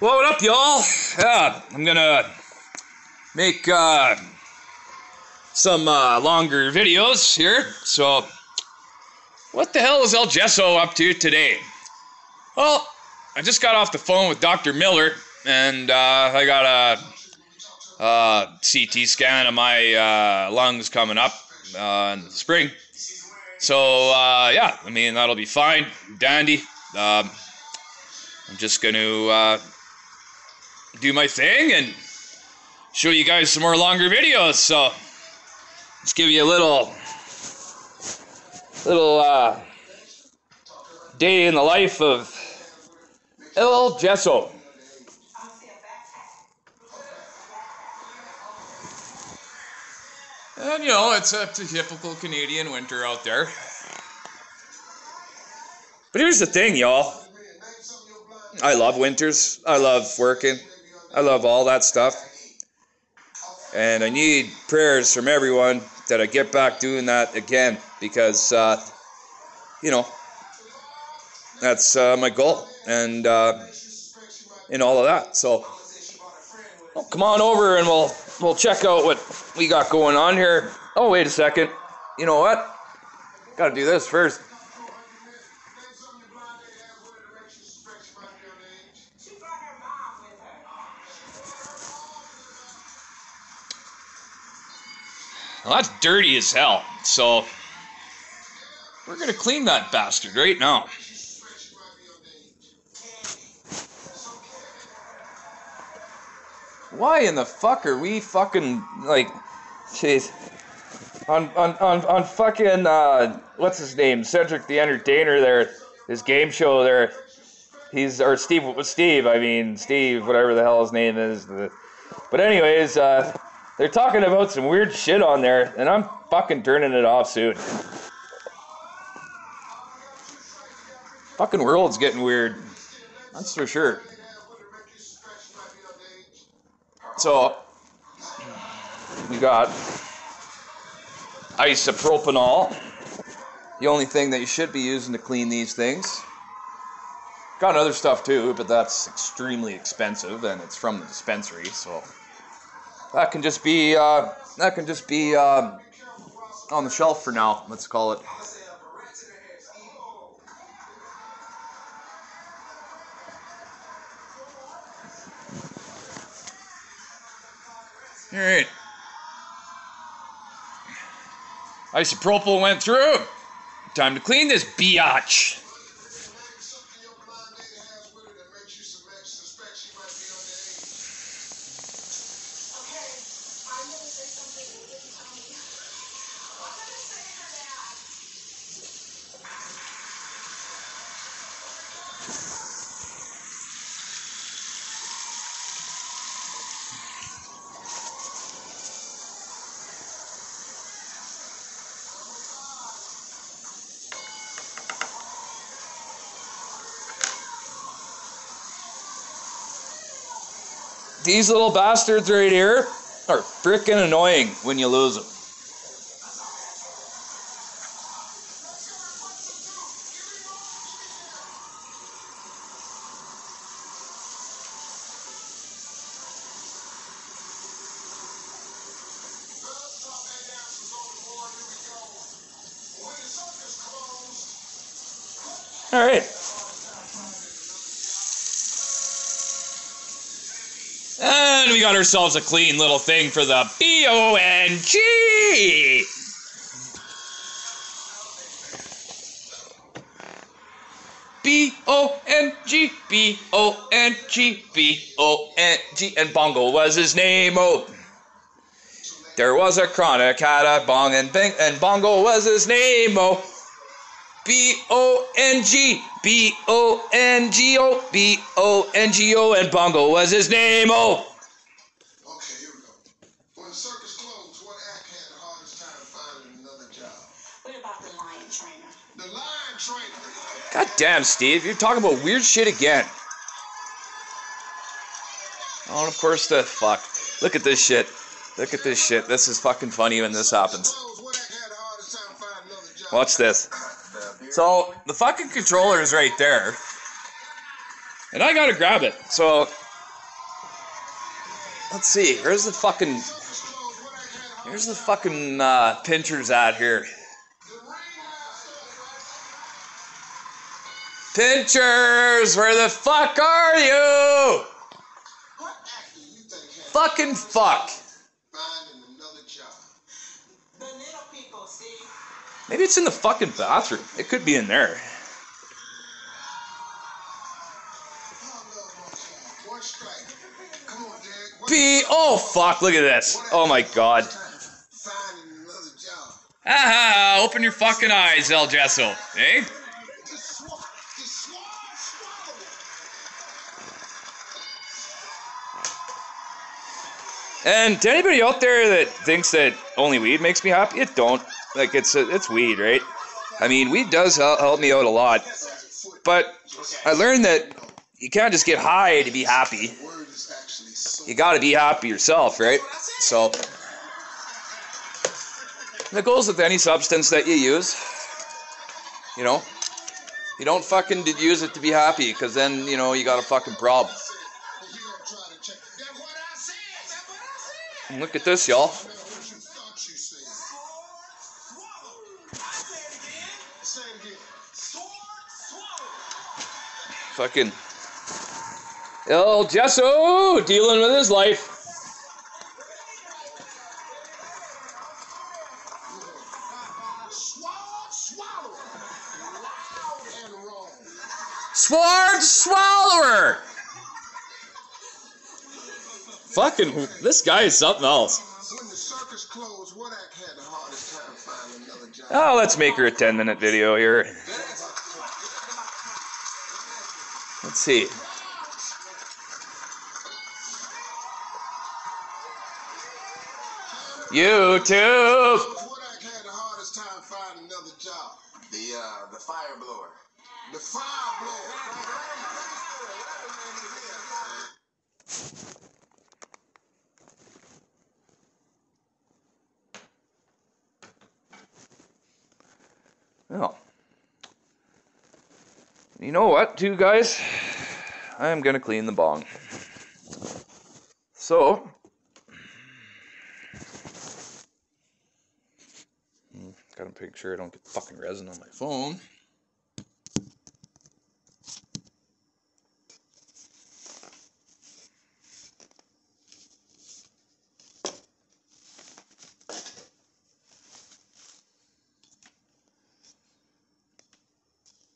What up, y'all? Yeah, I'm gonna make uh, some uh, longer videos here. So, what the hell is El Jesso up to today? Well, I just got off the phone with Dr. Miller, and uh, I got a, a CT scan of my uh, lungs coming up uh, in the spring. So, uh, yeah, I mean, that'll be fine. Dandy. Um, I'm just going to do my thing and show you guys some more longer videos. So, let's give you a little, little uh, day in the life of El Jesso. And you know, it's a typical Canadian winter out there. But here's the thing, y'all. I love winters. I love working. I love all that stuff. And I need prayers from everyone that I get back doing that again because, uh, you know, that's uh, my goal and uh, in all of that. So, well, come on over and we'll we'll check out what we got going on here. Oh, wait a second. You know what? Got to do this first. Well, that's dirty as hell. So we're gonna clean that bastard right now. Why in the fuck are we fucking like, jeez, on on on on fucking uh, what's his name, Cedric the Entertainer there, his game show there. He's or Steve Steve, I mean Steve, whatever the hell his name is. But anyways, uh, they're talking about some weird shit on there, and I'm fucking turning it off soon. Fucking world's getting weird. That's for sure. So, we got isopropanol. The only thing that you should be using to clean these things. Got other stuff too, but that's extremely expensive, and it's from the dispensary, so that can just be uh, that can just be uh, on the shelf for now. Let's call it. All right. Isopropyl went through. Time to clean this biatch. These little bastards right here are freaking annoying when you lose them. All right. And we got ourselves a clean little thing for the B-O-N-G! B-O-N-G, B-O-N-G, B-O-N-G, and Bongo was his name, oh. There was a chronic, had a bong, and, bang, and Bongo was his name, oh. B O N G B O N G oh, O B O N G O and Bongo was his name. Oh. About the lion trainer? The lion trainer. God damn, Steve, you're talking about weird shit again. Oh, and of course the fuck. Look at this shit. Look at this shit. This is fucking funny when this happens. Closed, what act had the hardest time finding another job? Watch this. So the fucking controller is right there, and I gotta grab it. So let's see. Where's the fucking? Circus closed. What act had the Where's the fucking uh, pinchers at here? Pinchers, where the fuck are you? Fucking fuck. Maybe it's in the fucking bathroom. It could be in there. Be oh fuck! Look at this. Oh my god. Ah! Open your fucking eyes, El Jesso. Eh? And to anybody out there that thinks that only weed makes me happy, it don't. Like it's it's weed, right? I mean, weed does help me out a lot, but I learned that you can't just get high to be happy. The. You got to be happy yourself, right? So that goes with any substance that you use. You know, you don't fucking use it to be happy, because then you know you got a fucking problem. Look at this, y'all. Fucking El Jesso dealing with his life. Sword Swallower. Fucking, this guy is something else. When the circus closed, what act had the hardest time finding another job? Oh, let's make her a 10 minute video here. Let's see. YouTube. What had the hardest time finding another job? The uh, the fire blower. The fire blower. Oh. You know what, too, guys? I'm gonna clean the bong. So. Gotta make sure I don't get fucking resin on my phone.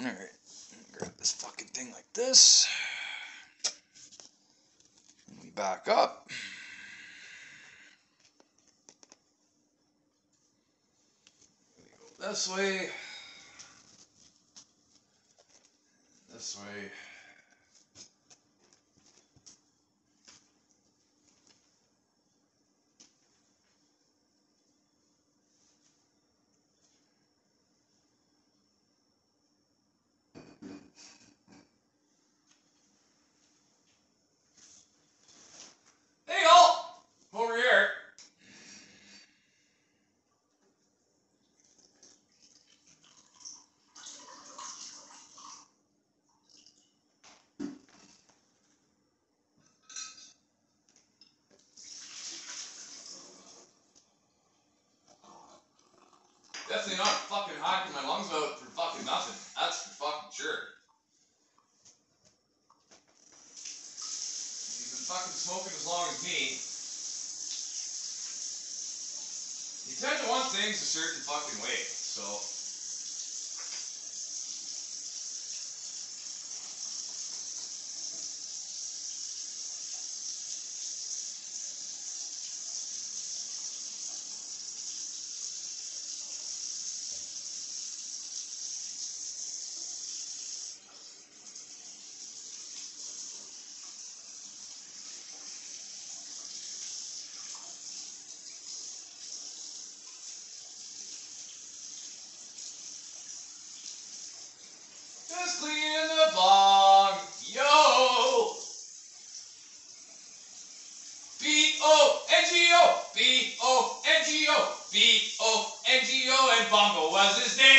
Alright, grab this fucking thing like this. We back up. We go this way. This way. Hey, y'all! Over here. Definitely not fucking hacking my lungs out for fucking nothing. That's for fucking sure. You've been fucking smoking as long as me. You tend to want things a certain fucking way, so. was his name?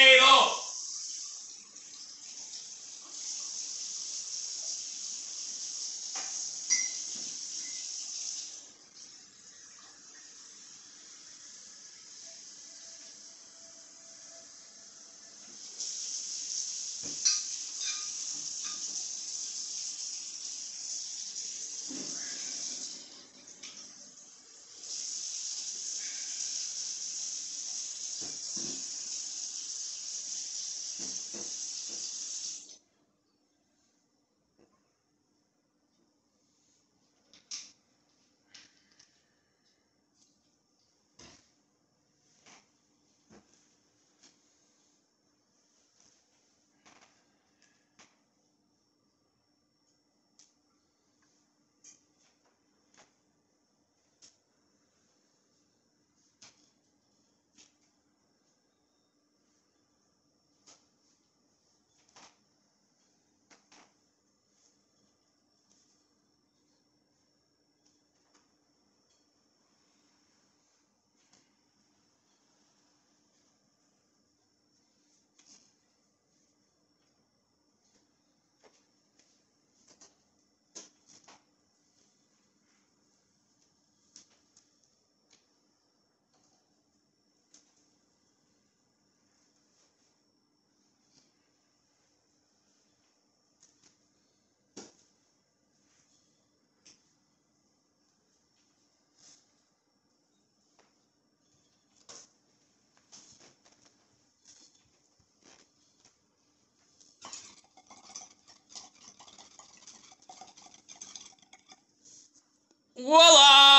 Voila!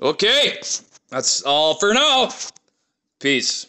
Okay, that's all for now. Peace.